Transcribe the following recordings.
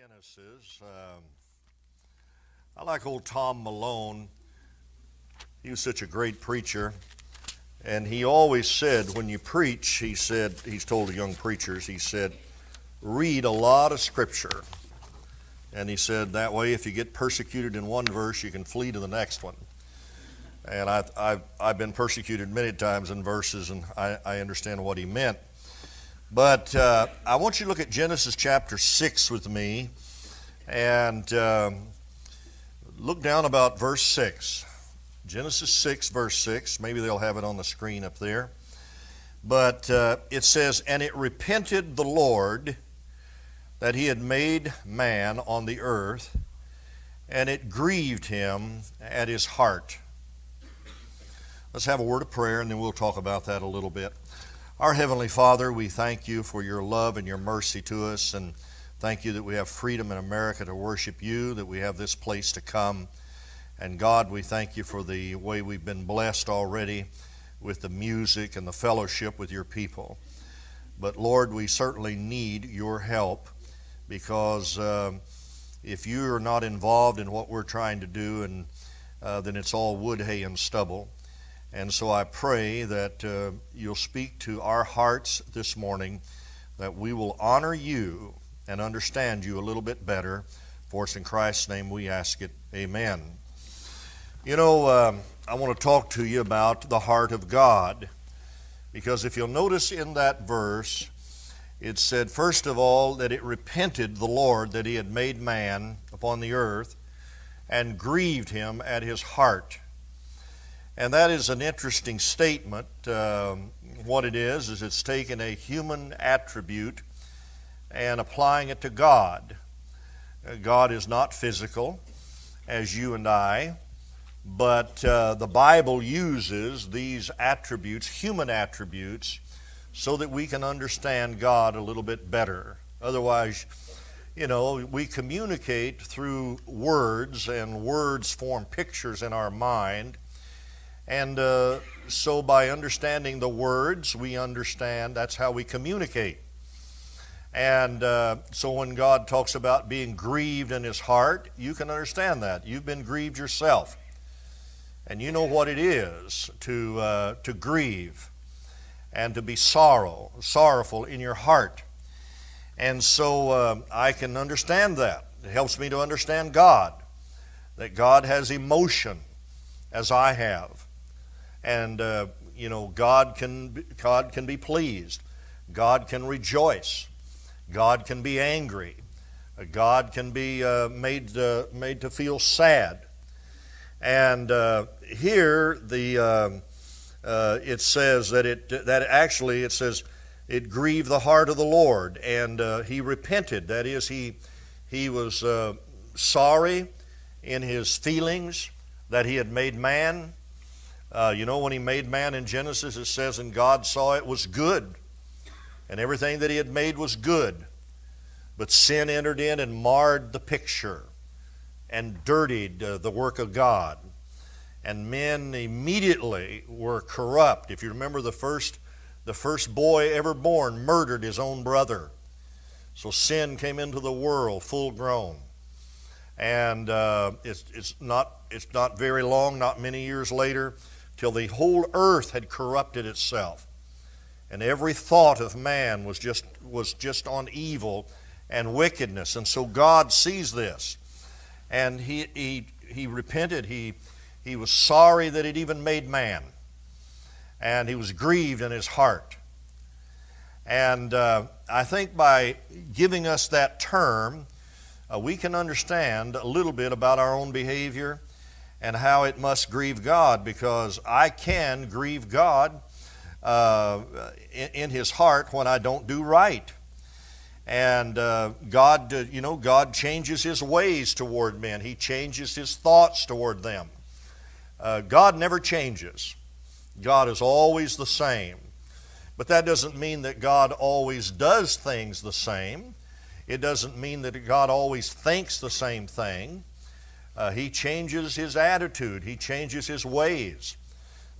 Genesis. Um, I like old Tom Malone. He was such a great preacher. And he always said, when you preach, he said, he's told the young preachers, he said, read a lot of scripture. And he said, that way, if you get persecuted in one verse, you can flee to the next one. And I, have I've been persecuted many times in verses, and I, I understand what he meant. But uh, I want you to look at Genesis chapter 6 with me and um, look down about verse 6. Genesis 6, verse 6. Maybe they'll have it on the screen up there. But uh, it says, And it repented the Lord that he had made man on the earth, and it grieved him at his heart. Let's have a word of prayer, and then we'll talk about that a little bit. Our Heavenly Father, we thank you for your love and your mercy to us, and thank you that we have freedom in America to worship you, that we have this place to come. And God, we thank you for the way we've been blessed already with the music and the fellowship with your people. But Lord, we certainly need your help because uh, if you are not involved in what we're trying to do, and uh, then it's all wood, hay, and stubble. And so I pray that uh, you'll speak to our hearts this morning, that we will honor you and understand you a little bit better. For us in Christ's name we ask it. Amen. You know, um, I want to talk to you about the heart of God. Because if you'll notice in that verse, it said, first of all, that it repented the Lord that he had made man upon the earth and grieved him at his heart. And that is an interesting statement. Um, what it is, is it's taken a human attribute and applying it to God. Uh, God is not physical, as you and I, but uh, the Bible uses these attributes, human attributes, so that we can understand God a little bit better. Otherwise, you know, we communicate through words, and words form pictures in our mind. And uh, so, by understanding the words, we understand that's how we communicate. And uh, so, when God talks about being grieved in his heart, you can understand that. You've been grieved yourself. And you know what it is to, uh, to grieve and to be sorrow, sorrowful in your heart. And so uh, I can understand that. It helps me to understand God, that God has emotion as I have and uh, you know God can God can be pleased, God can rejoice, God can be angry, uh, God can be uh, made uh, made to feel sad, and uh, here the um, uh, it says that it that actually it says it grieved the heart of the Lord, and he repented. That is, he he was sorry in his feelings that he had made man uh, you know, when he made man in Genesis, it says, and God saw it was good, and everything that he had made was good. But sin entered in and marred the picture and dirtied uh, the work of God. And men immediately were corrupt. If you remember the first, the first boy ever born murdered his own brother. So sin came into the world full grown. And uh, it's, it's, not, it's not very long, not many years later, till the whole earth had corrupted itself. And every thought of man was just, was just on evil and wickedness. And so God sees this. And he, he, he repented. He, he was sorry that it even made man. And he was grieved in his heart. And uh, I think by giving us that term, uh, we can understand a little bit about our own behavior and how it must grieve God because I can grieve God uh, in, in, His heart when I don't do right. And uh, God, uh, you know, God changes His ways toward men, He changes His thoughts toward them. Uh, God never changes, God is always the same. But that doesn't mean that God always does things the same. It doesn't mean that God always thinks the same thing. Uh, he changes his attitude, he changes his ways.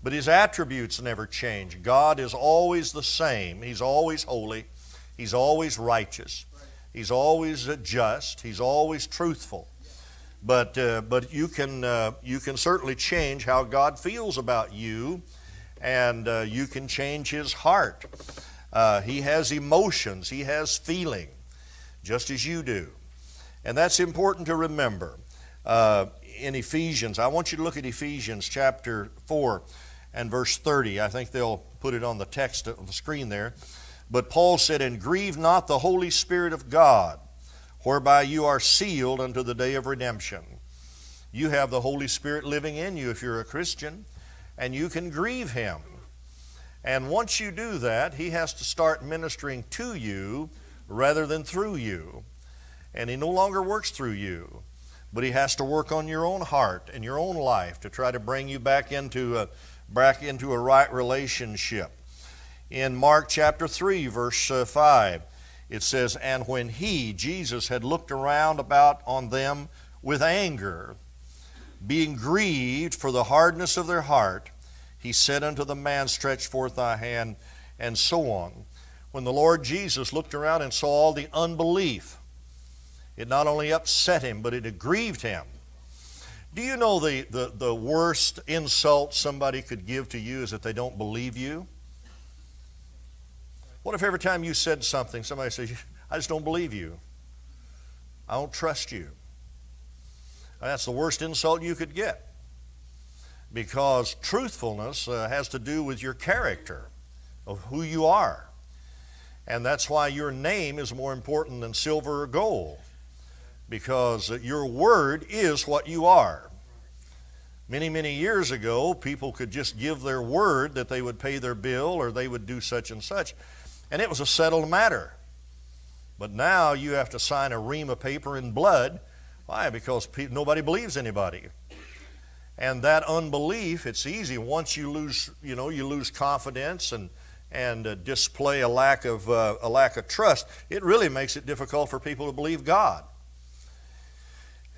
But his attributes never change. God is always the same. He's always holy, he's always righteous. He's always just. He's always truthful. But, uh, but you, can, uh, you can certainly change how God feels about you, and uh, you can change His heart. Uh, he has emotions, He has feeling, just as you do. And that's important to remember. Uh, in Ephesians, I want you to look at Ephesians chapter 4 and verse 30. I think they'll put it on the text on the screen there. But Paul said, And grieve not the Holy Spirit of God whereby you are sealed unto the day of redemption. You have the Holy Spirit living in you if you're a Christian, and you can grieve Him. And once you do that, He has to start ministering to you rather than through you. And He no longer works through you, but He has to work on your own heart and your own life to try to bring you back into a, back into a right relationship. In Mark chapter 3, verse uh, 5, it says, And when he, Jesus, had looked around about on them with anger, being grieved for the hardness of their heart, he said unto the man, Stretch forth thy hand, and so on. When the Lord Jesus looked around and saw all the unbelief, it not only upset him, but it grieved him. Do you know the, the, the worst insult somebody could give to you is that they don't believe you? What if every time you said something, somebody says, I just don't believe you? I don't trust you. That's the worst insult you could get. Because truthfulness uh, has to do with your character, of who you are. And that's why your name is more important than silver or gold. Because your word is what you are. Many, many years ago, people could just give their word that they would pay their bill or they would do such and such and it was a settled matter. But now you have to sign a ream of paper in blood. Why? Because nobody believes anybody. And that unbelief, it's easy once you lose, you know, you lose confidence and and uh, display a lack of uh, a lack of trust. It really makes it difficult for people to believe God.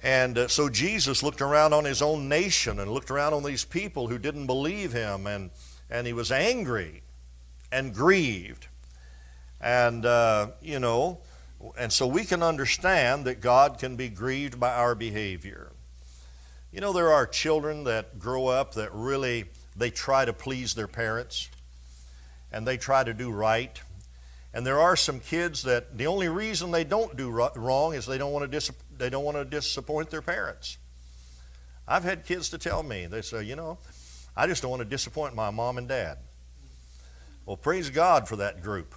And uh, so Jesus looked around on his own nation and looked around on these people who didn't believe him, and and he was angry and grieved. And, uh, you know, and so we can understand that God can be grieved by our behavior. You know, there are children that grow up that really, they try to please their parents and they try to do right. And there are some kids that the only reason they don't do wrong is they don't want to, dis- they don't want to disappoint their parents. I've had kids to tell me, they say, you know, I just don't want to disappoint my mom and dad. Well, praise God for that group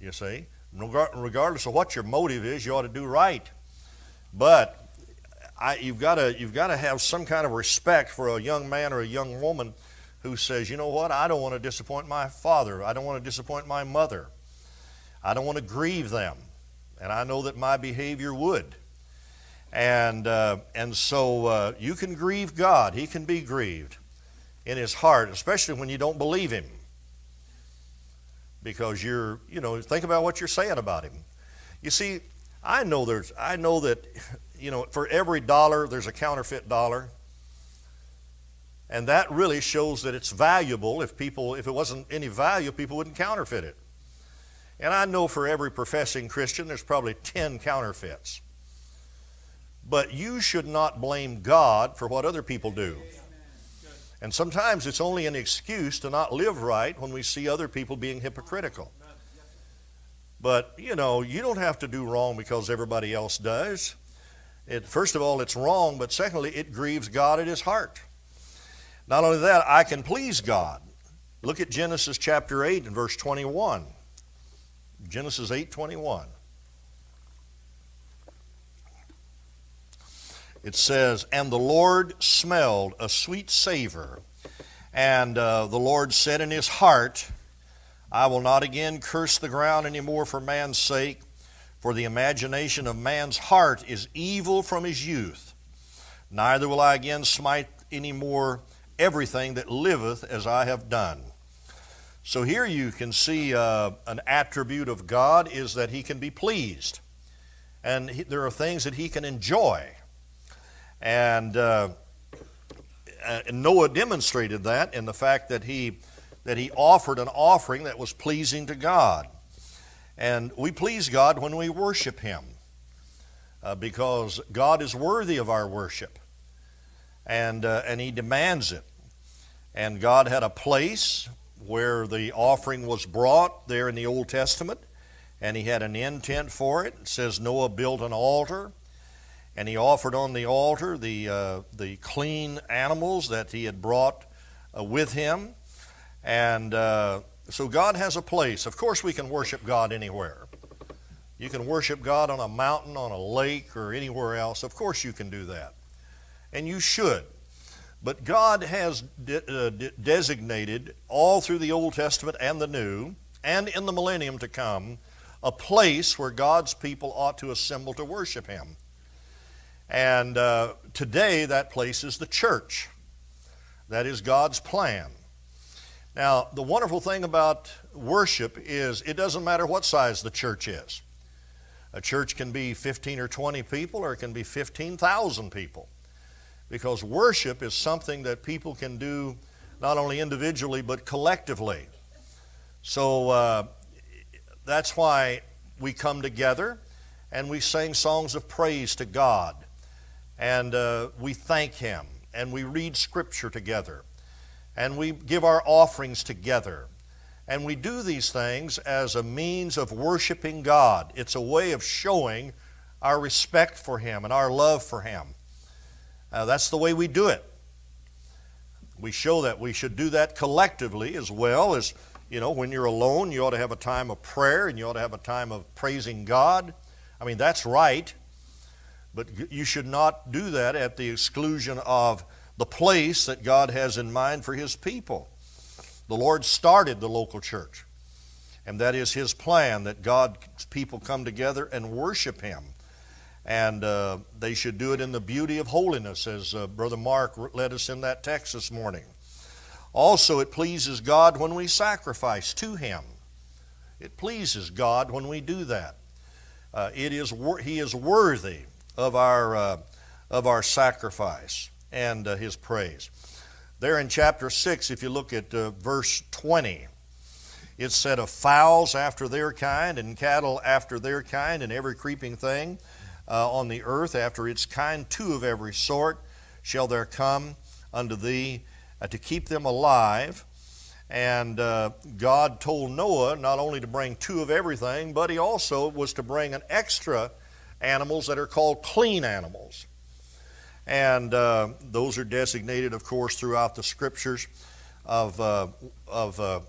you see. Regardless of what your motive is, you ought to do right. But I, you've got to you've got to have some kind of respect for a young man or a young woman who says, you know what, I don't want to disappoint my father. I don't want to disappoint my mother. I don't want to grieve them, and I know that my behavior would. And uh, and so uh, you can grieve God. He can be grieved in his heart, especially when you don't believe him because you're, you know, think about what you're saying about him. You see, I know there's, I know that, you know, for every dollar there's a counterfeit dollar. And that really shows that it's valuable. If people, if it wasn't any value, people wouldn't counterfeit it. And I know for every professing Christian, there's probably 10 counterfeits. But you should not blame God for what other people do. And sometimes it's only an excuse to not live right when we see other people being hypocritical. But, you know, you don't have to do wrong because everybody else does. It, first of all, it's wrong, but secondly, it grieves God at his heart. Not only that, I can please God. Look at Genesis chapter 8 and verse 21. Genesis 8 21. It says, And the Lord smelled a sweet savor. And uh, the Lord said in his heart, I will not again curse the ground any more for man's sake, for the imagination of man's heart is evil from his youth. Neither will I again smite any more everything that liveth as I have done. So here you can see uh, an attribute of God is that he can be pleased. And he, there are things that he can enjoy. And, uh, and Noah demonstrated that in the fact that he, that he offered an offering that was pleasing to God. And we please God when we worship Him. uh, because God is worthy of our worship, and, uh, and He demands it. And God had a place where the offering was brought there in the Old Testament, and He had an intent for it. It says Noah built an altar, and he offered on the altar the, uh, the clean animals that he had brought uh, with him. And uh, so God has a place. Of course, we can worship God anywhere. You can worship God on a mountain, on a lake, or anywhere else. Of course, you can do that. And you should. But God has de- uh, de- designated all through the Old Testament and the New, and in the millennium to come, a place where God's people ought to assemble to worship Him. And uh, today, that place is the church. That is God's plan. Now, the wonderful thing about worship is it doesn't matter what size the church is. A church can be 15 or 20 people, or it can be 15,000 people. Because worship is something that people can do not only individually, but collectively. So uh, that's why we come together and we sing songs of praise to God. And uh, we thank Him. And we read Scripture together and we give our offerings together. And we do these things as a means of worshiping God. It's a way of showing our respect for Him and our love for Him. Uh, that's the way we do it. We show that we should do that collectively as well as, you know, when you're alone, you ought to have a time of prayer and you ought to have a time of praising God. I mean, that's right. But you should not do that at the exclusion of the place that God has in mind for His people. The Lord started the local church, and that is His plan that God's people come together and worship Him. And uh, they should do it in the beauty of holiness, as uh, Brother Mark led us in that text this morning. Also, it pleases God when we sacrifice to Him. It pleases God when we do that. Uh, it is He is worthy of our, uh, of our sacrifice and uh, his praise. There in chapter 6, if you look at uh, verse 20, it said, Of fowls after their kind, and cattle after their kind, and every creeping thing uh, on the earth after its kind, two of every sort shall there come unto thee uh, to keep them alive. And uh, God told Noah not only to bring two of everything, but he also was to bring an extra animals that are called clean animals. And uh, those are designated, of course, throughout the scriptures of, uh, of uh,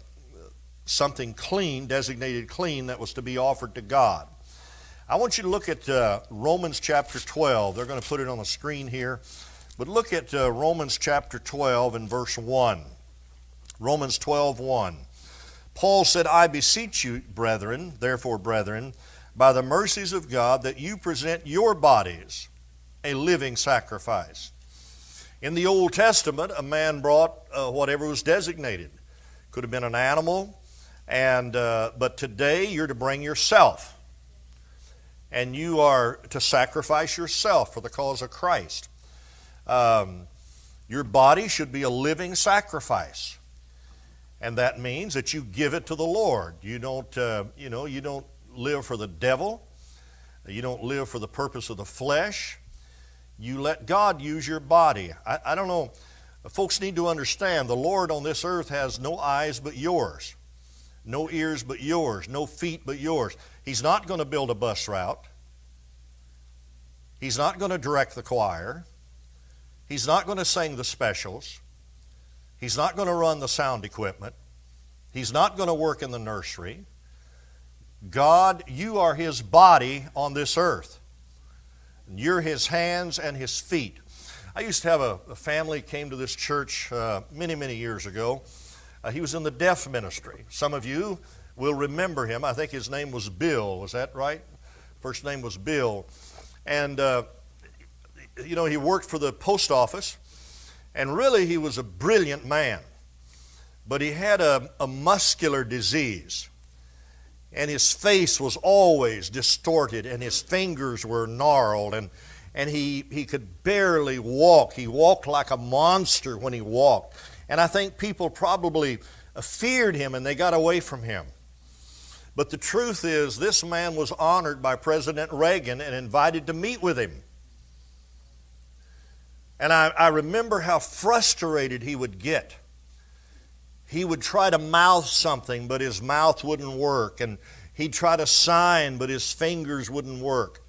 something clean, designated clean, that was to be offered to God. I want you to look at uh, Romans chapter 12. They're going to put it on the screen here. But look at uh, Romans chapter 12 and verse 1. Romans 12, 1. Paul said, I beseech you, brethren, therefore, brethren, by the mercies of God, that you present your bodies a living sacrifice. In the Old Testament, a man brought uh, whatever was designated. Could have been an animal, and uh, but today you're to bring yourself, and you are to sacrifice yourself for the cause of Christ. Um, your body should be a living sacrifice, and that means that you give it to the Lord. You don't, uh, you know, you don't live for the devil. You don't live for the purpose of the flesh. You let God use your body. I, I don't know. Folks need to understand the Lord on this earth has no eyes but yours, no ears but yours, no feet but yours. He's not going to build a bus route. He's not going to direct the choir. He's not going to sing the specials. He's not going to run the sound equipment. He's not going to work in the nursery. God, you are His body on this earth. You're his hands and his feet. I used to have a, a family came to this church uh, many, many years ago. Uh, he was in the deaf ministry. Some of you will remember him. I think his name was Bill. Was that right? First name was Bill. And, uh, you know, he worked for the post office. And really, he was a brilliant man. But he had a, a muscular disease and his face was always distorted, and his fingers were gnarled, and, and he, he could barely walk. He walked like a monster when he walked. And I think people probably feared him and they got away from him. But the truth is, this man was honored by President Reagan and invited to meet with him. And I, I remember how frustrated he would get. He would try to mouth something, but his mouth wouldn't work. And he'd try to sign, but his fingers wouldn't work.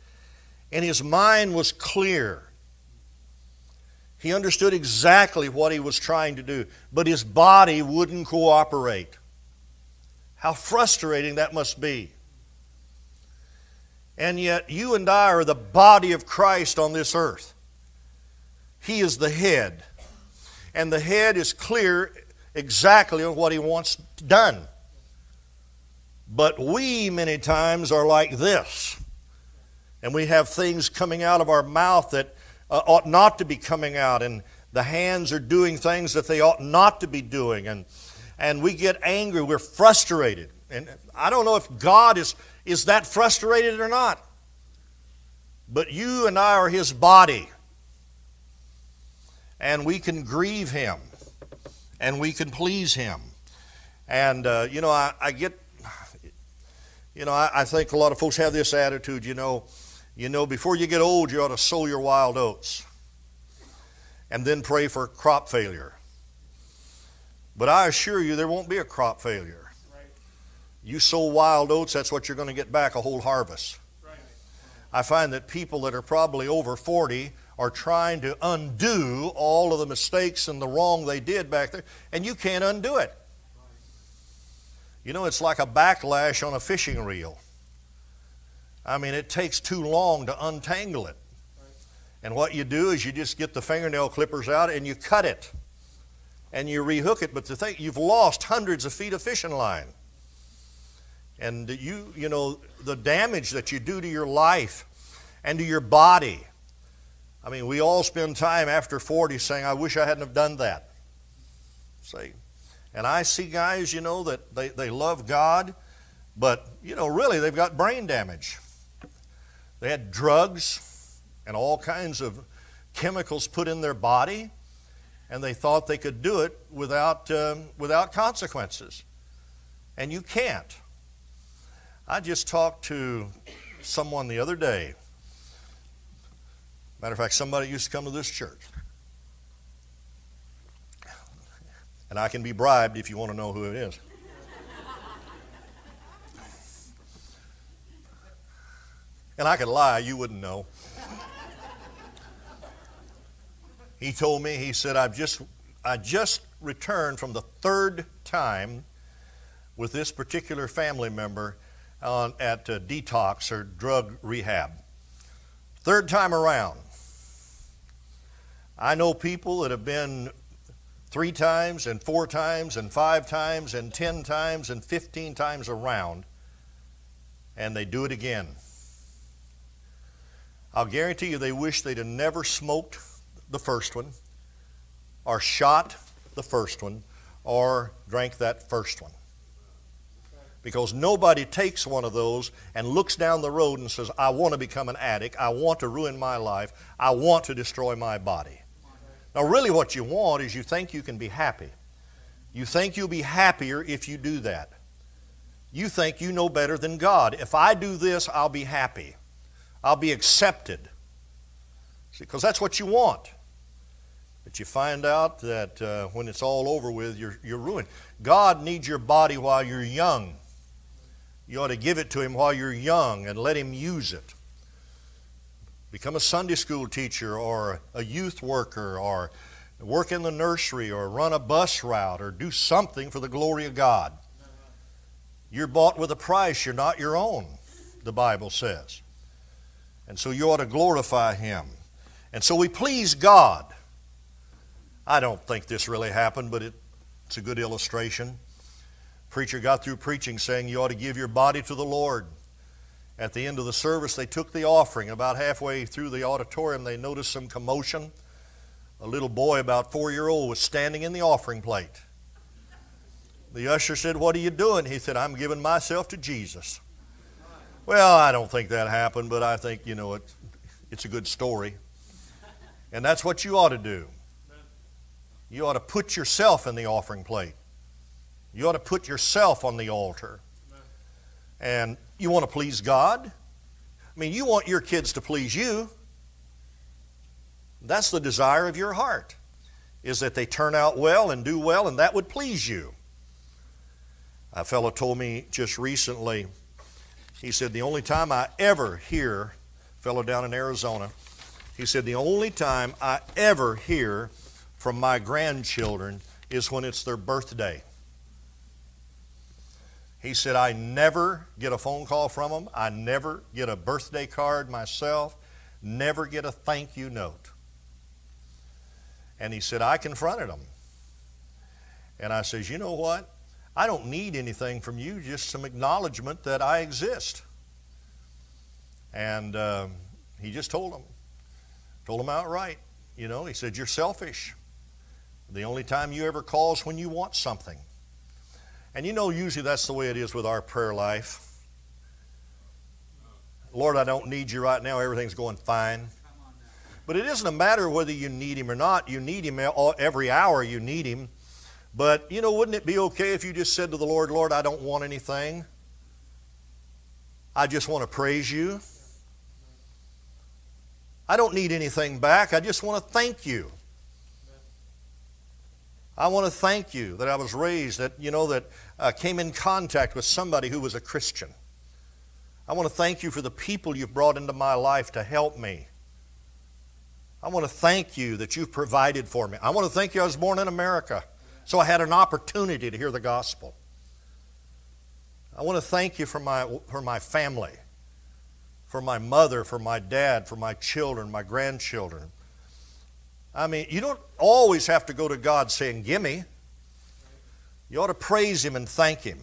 And his mind was clear. He understood exactly what he was trying to do, but his body wouldn't cooperate. How frustrating that must be. And yet, you and I are the body of Christ on this earth. He is the head. And the head is clear exactly what he wants done. But we, many times, are like this. And we have things coming out of our mouth that uh, ought not to be coming out. And the hands are doing things that they ought not to be doing. And, and we get angry. We're frustrated. And I don't know if God is, is that frustrated or not. But you and I are His body and we can grieve him and we can please him. And, uh, you know, I, I, get, you know, I, I, think a lot of folks have this attitude, you know, you know, before you get old, you ought to sow your wild oats and then pray for crop failure. But I assure you, there won't be a crop failure. Right. You sow wild oats, that's what you're going to get back a whole harvest. Right. I find that people that are probably over 40 are trying to undo all of the mistakes and the wrong they did back there, and you can't undo it. You know, it's like a backlash on a fishing reel. I mean, it takes too long to untangle it. And what you do is you just get the fingernail clippers out and you cut it and you rehook it. But the thing, you've lost hundreds of feet of fishing line. And you, you know, the damage that you do to your life and to your body I mean, we all spend time after 40 saying, I wish I hadn't have done that. See? And I see guys, you know, that they, they love God, but, you know, really they've got brain damage. They had drugs and all kinds of chemicals put in their body, and they thought they could do it without, um, without consequences. And you can't. I just talked to someone the other day Matter of fact, somebody used to come to this church. And I can be bribed if you want to know who it is. And I could lie, you wouldn't know. He told me, he said, I've just, I just returned from the third time with this particular family member on, at uh, detox or drug rehab. Third time around. I know people that have been three times and four times and five times and ten times and fifteen times around, and they do it again. I'll guarantee you they wish they'd have never smoked the first one, or shot the first one, or drank that first one. Because nobody takes one of those and looks down the road and says, I want to become an addict. I want to ruin my life. I want to destroy my body. Now, really, what you want is you think you can be happy. You think you'll be happier if you do that. You think you know better than God. If I do this, I'll be happy. I'll be accepted. See, because that's what you want. But you find out that uh, when it's all over with, you're, you're ruined. God needs your body while you're young. You ought to give it to Him while you're young and let Him use it. Become a Sunday school teacher or a youth worker or work in the nursery or run a bus route or do something for the glory of God. You're bought with a price. You're not your own, the Bible says. And so you ought to glorify Him. And so we please God. I don't think this really happened, but it, it's a good illustration. Preacher got through preaching saying you ought to give your body to the Lord. At the end of the service, they took the offering. About halfway through the auditorium, they noticed some commotion. A little boy, about four year old, was standing in the offering plate. The usher said, What are you doing? He said, I'm giving myself to Jesus. Well, I don't think that happened, but I think, you know, it, it's a good story. And that's what you ought to do. You ought to put yourself in the offering plate. You ought to put yourself on the altar. And you want to please God. I mean, you want your kids to please you. That's the desire of your heart, is that they turn out well and do well, and that would please you. A fellow told me just recently, he said, the only time I ever hear, fellow down in Arizona, he said, the only time I ever hear from my grandchildren is when it's their birthday. He said, I never get a phone call from them. I never get a birthday card myself. Never get a thank you note. And he said, I confronted them. And I says, you know what? I don't need anything from you, just some acknowledgement that I exist. And uh, he just told them, told them outright. You know, he said, You're selfish. The only time you ever call is when you want something. And you know, usually that's the way it is with our prayer life. Lord, I don't need you right now. Everything's going fine. But it isn't a matter whether you need him or not. You need him every hour, you need him. But, you know, wouldn't it be okay if you just said to the Lord, Lord, I don't want anything? I just want to praise you. I don't need anything back. I just want to thank you. I want to thank you that I was raised, that, you know, that uh, came in contact with somebody who was a Christian. I want to thank you for the people you've brought into my life to help me. I want to thank you that you've provided for me. I want to thank you I was born in America, so I had an opportunity to hear the gospel. I want to thank you for my, for my family, for my mother, for my dad, for my children, my grandchildren. I mean, you don't always have to go to God saying, Gimme. You ought to praise Him and thank Him.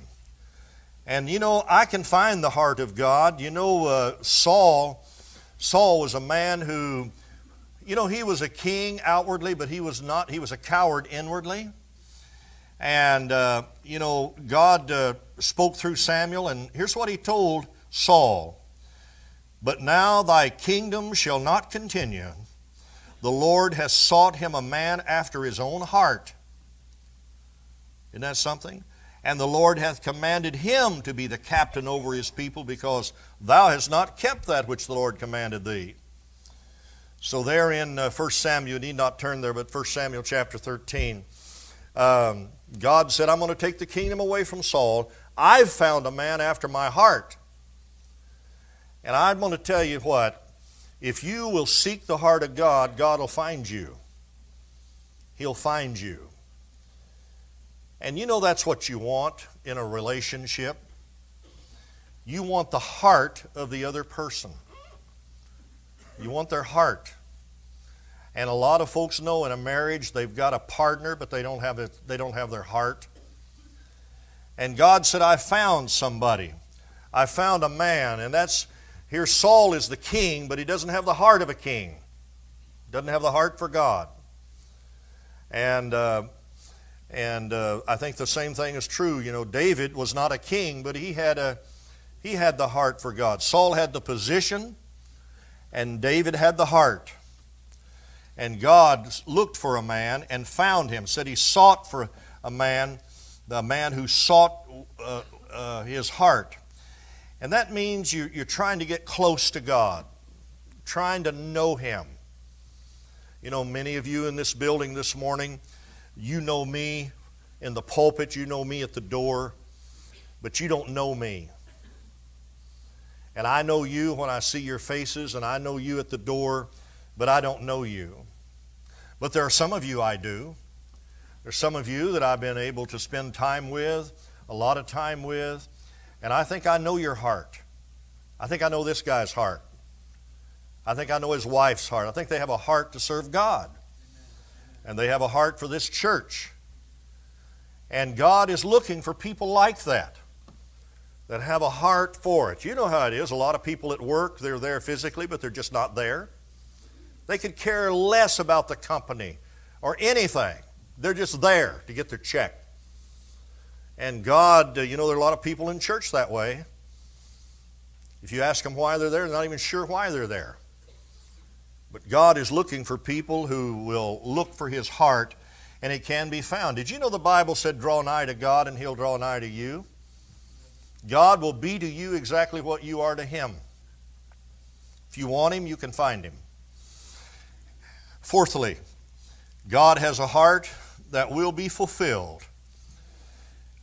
And you know, I can find the heart of God. You know, uh, Saul, Saul was a man who, you know, he was a king outwardly, but he was not, he was a coward inwardly. And, uh, you know, God uh, spoke through Samuel, and here's what he told Saul But now thy kingdom shall not continue. The Lord has sought him a man after his own heart. Isn't that something? And the Lord hath commanded him to be the captain over his people, because thou hast not kept that which the Lord commanded thee. So, there in uh, 1 Samuel, you need not turn there, but 1 Samuel chapter 13, um, God said, I'm going to take the kingdom away from Saul. I've found a man after my heart. And I'm going to tell you what, if you will seek the heart of God, God will find you. He'll find you. And you know that's what you want in a relationship. You want the heart of the other person. You want their heart. And a lot of folks know in a marriage they've got a partner, but they don't have, it, they don't have their heart. And God said, I found somebody. I found a man, and that's here, Saul is the king, but he doesn't have the heart of a king. Doesn't have the heart for God. And uh, and uh, I think the same thing is true. You know, David was not a king, but he had a he had the heart for God. Saul had the position, and David had the heart. And God looked for a man and found him. Said he sought for a man, the man who sought uh, uh, his heart. And that means you, you're trying to get close to God, trying to know Him. You know, many of you in this building this morning, you know me in the pulpit, you know me at the door, but you don't know me. And I know you when I see your faces, and I know you at the door, but I don't know you. But there are some of you I do. There's some of you that I've been able to spend time with, a lot of time with, and I think I know your heart. I think I know this guy's heart. I think I know his wife's heart. I think they have a heart to serve God. And they have a heart for this church. And God is looking for people like that, that have a heart for it. You know how it is. A lot of people at work, they're there physically, but they're just not there. They could care less about the company or anything. They're just there to get their check. And God, uh, you know, there are a lot of people in church that way. If you ask them why they're there, they're not even sure why they're there. But God is looking for people who will look for His heart, and it can be found. Did you know the Bible said, Draw nigh to God, and He'll draw nigh to you? God will be to you exactly what you are to Him. If you want Him, you can find Him. Fourthly, God has a heart that will be fulfilled.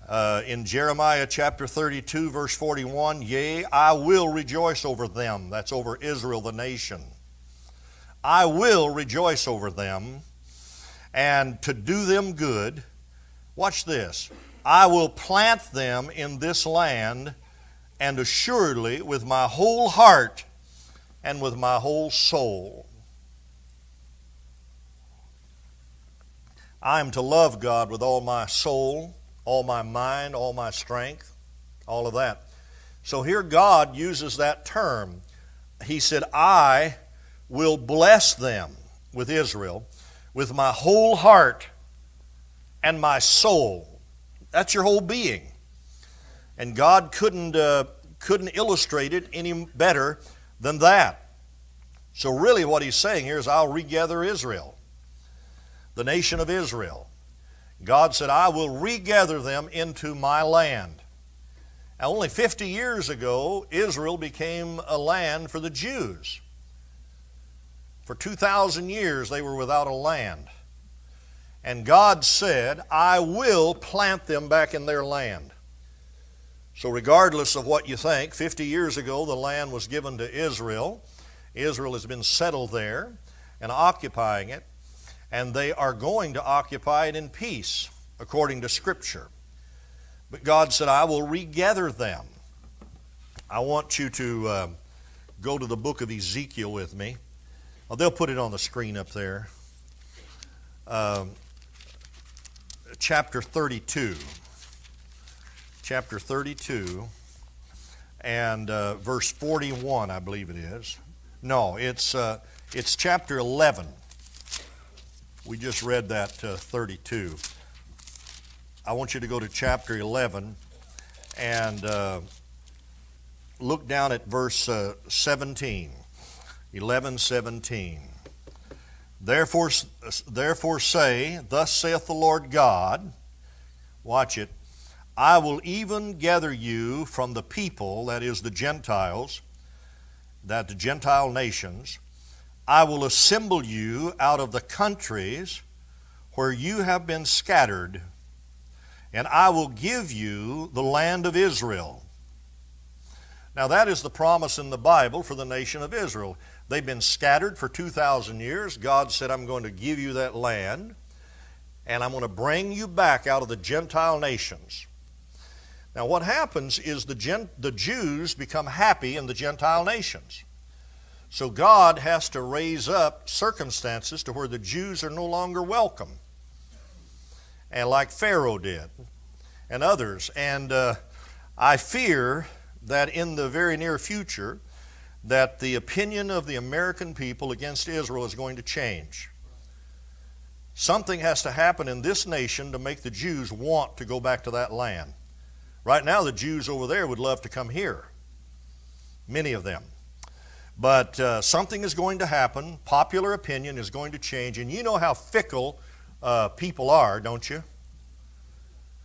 Uh, in Jeremiah chapter 32, verse 41, Yea, I will rejoice over them. That's over Israel, the nation. I will rejoice over them and to do them good. Watch this. I will plant them in this land, and assuredly with my whole heart and with my whole soul. I am to love God with all my soul, all my mind, all my strength, all of that. So here God uses that term. He said, I will bless them with Israel with my whole heart and my soul. That's your whole being. And God couldn't, uh, couldn't illustrate it any better than that. So, really, what he's saying here is, I'll regather Israel, the nation of Israel. God said, I will regather them into my land. Now, only 50 years ago, Israel became a land for the Jews. For 2,000 years, they were without a land. And God said, I will plant them back in their land. So, regardless of what you think, 50 years ago the land was given to Israel. Israel has been settled there and occupying it, and they are going to occupy it in peace, according to Scripture. But God said, I will regather them. I want you to uh, go to the book of Ezekiel with me. Oh, they'll put it on the screen up there. Um, chapter 32. Chapter 32 and uh, verse 41, I believe it is. No, it's, uh, it's chapter 11. We just read that uh, 32. I want you to go to chapter 11 and uh, look down at verse 17. 11:17. Therefore, therefore say, Thus saith the Lord God, watch it, I will even gather you from the people, that is the Gentiles, that the Gentile nations, I will assemble you out of the countries where you have been scattered, and I will give you the land of Israel. Now, that is the promise in the Bible for the nation of Israel. They've been scattered for 2,000 years. God said, I'm going to give you that land, and I'm going to bring you back out of the Gentile nations. Now, what happens is the, Gen- the Jews become happy in the Gentile nations. So, God has to raise up circumstances to where the Jews are no longer welcome. And like Pharaoh did, and others. And uh, I fear that in the very near future, that the opinion of the American people against Israel is going to change. Something has to happen in this nation to make the Jews want to go back to that land. Right now, the Jews over there would love to come here, many of them. But uh, something is going to happen. Popular opinion is going to change. And you know how fickle uh, people are, don't you?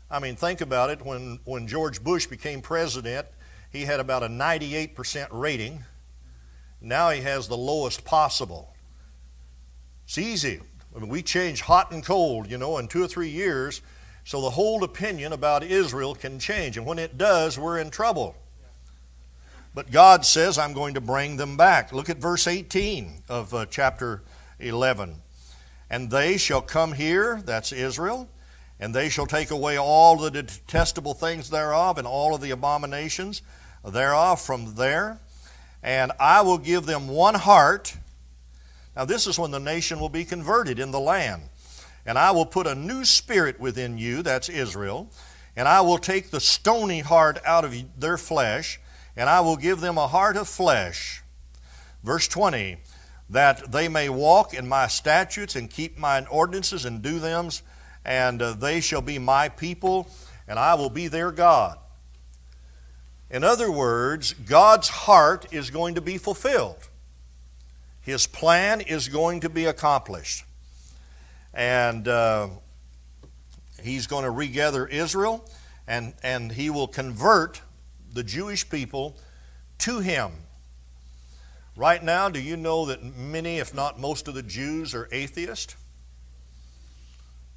I mean, think about it. When, when George Bush became president, he had about a 98% rating. Now he has the lowest possible. It's easy. I mean, we change hot and cold, you know, in two or three years, so the whole opinion about Israel can change. And when it does, we're in trouble. But God says, I'm going to bring them back. Look at verse 18 of uh, chapter 11. And they shall come here, that's Israel, and they shall take away all the detestable things thereof and all of the abominations thereof from there and I will give them one heart. Now, this is when the nation will be converted in the land. And I will put a new spirit within you, that's Israel, and I will take the stony heart out of their flesh, and I will give them a heart of flesh. Verse 20, that they may walk in my statutes and keep mine ordinances and do them, and uh, they shall be my people, and I will be their God. In other words, God's heart is going to be fulfilled. His plan is going to be accomplished. And uh, He's going to regather Israel, and, and He will convert the Jewish people to him. Right now, do you know that many, if not most of the Jews are atheist?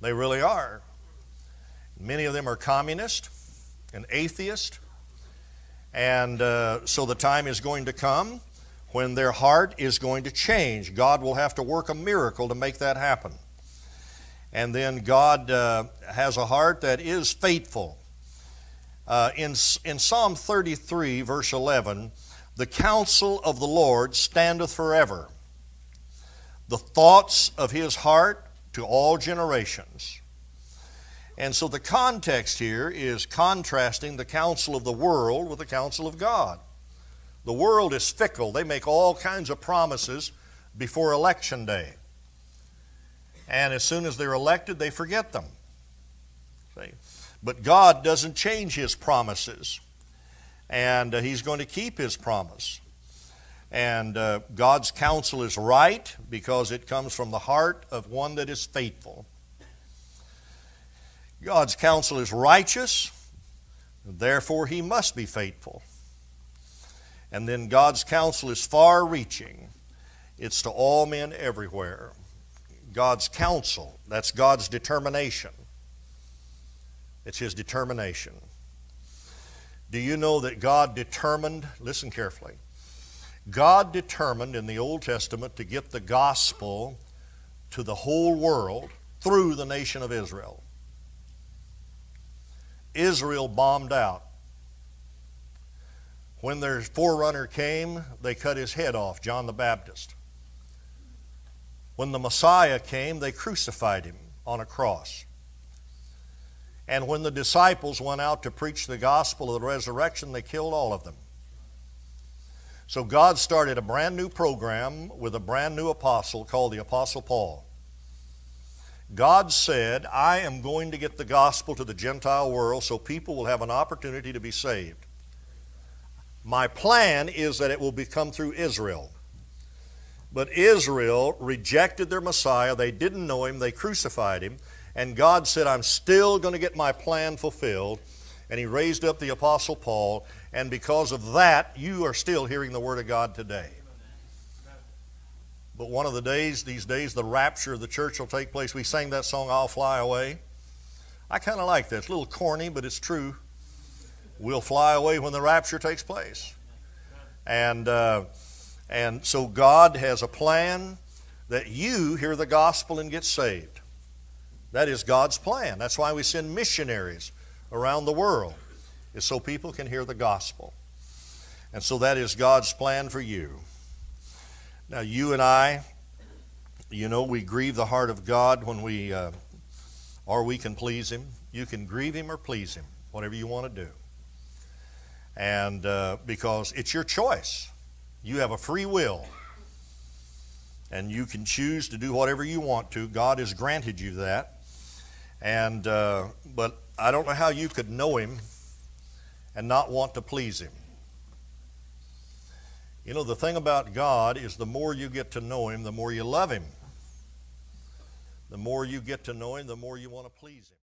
They really are. Many of them are communist and atheist. And uh, so the time is going to come when their heart is going to change. God will have to work a miracle to make that happen. And then God uh, has a heart that is faithful. Uh, in, in Psalm 33, verse 11, the counsel of the Lord standeth forever, the thoughts of his heart to all generations. And so the context here is contrasting the counsel of the world with the counsel of God. The world is fickle, they make all kinds of promises before election day. And as soon as they're elected, they forget them. See? But God doesn't change his promises and uh, he's going to keep his promise. And uh, God's counsel is right because it comes from the heart of one that is faithful. God's counsel is righteous, therefore he must be faithful. And then God's counsel is far reaching, it's to all men everywhere. God's counsel, that's God's determination. It's his determination. Do you know that God determined, listen carefully, God determined in the Old Testament to get the gospel to the whole world through the nation of Israel. Israel bombed out. When their forerunner came, they cut his head off, John the Baptist. When the Messiah came, they crucified him on a cross. And when the disciples went out to preach the gospel of the resurrection, they killed all of them. So God started a brand new program with a brand new apostle called the Apostle Paul. God said, I am going to get the gospel to the Gentile world so people will have an opportunity to be saved. My plan is that it will become through Israel. But Israel rejected their Messiah. They didn't know him. They crucified him. And God said, I'm still going to get my plan fulfilled. And He raised up the Apostle Paul. And because of that, you are still hearing the Word of God today. But one of the days, these days, the rapture of the church will take place. We sang that song, I'll Fly Away. I kind of like that. It's a little corny, but it's true. We'll fly away when the rapture takes place. And, uh, and so God has a plan that you hear the gospel and get saved. That is God's plan. That's why we send missionaries around the world, is so people can hear the gospel. And so that is God's plan for you. Now, you and I, you know, we grieve the heart of God when we, uh, or we can please Him. You can grieve Him or please Him, whatever you want to do. And uh, because it's your choice, you have a free will and you can choose to do whatever you want to. God has granted you that. And, uh, but I don't know how you could know him and not want to please him. You know, the thing about God is the more you get to know him, the more you love him. The more you get to know him, the more you want to please him.